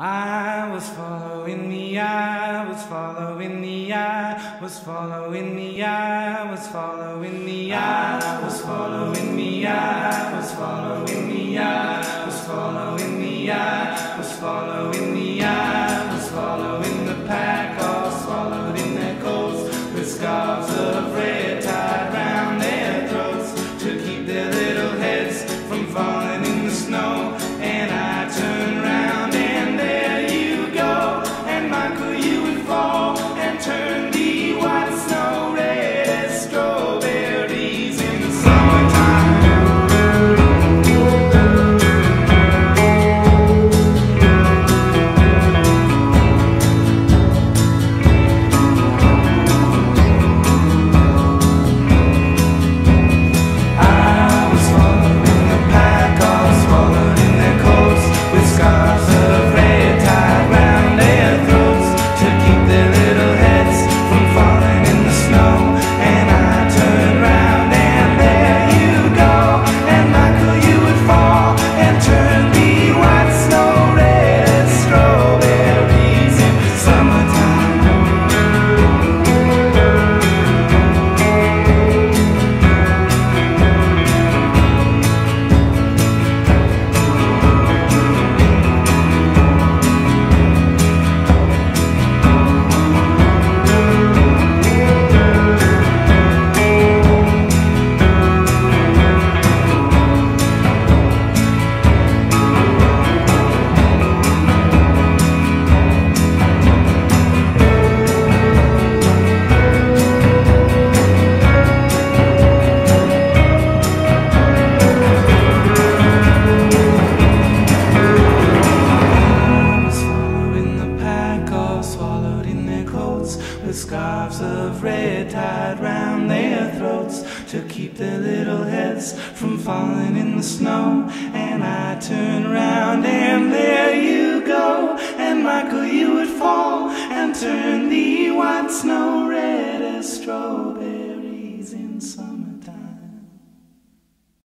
I was following the eye, was following the eye, was following the eye, was following the eye. scarves of red tied round their throats to keep their little heads from falling in the snow. And I turn round and there you go. And Michael, you would fall and turn the white snow